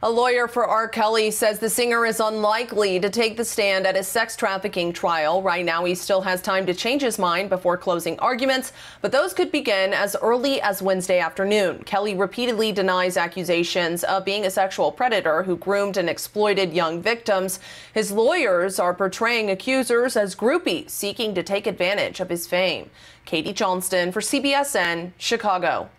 A lawyer for R. Kelly says the singer is unlikely to take the stand at a sex trafficking trial. Right now, he still has time to change his mind before closing arguments, but those could begin as early as Wednesday afternoon. Kelly repeatedly denies accusations of being a sexual predator who groomed and exploited young victims. His lawyers are portraying accusers as groupies seeking to take advantage of his fame. Katie Johnston for CBSN, Chicago.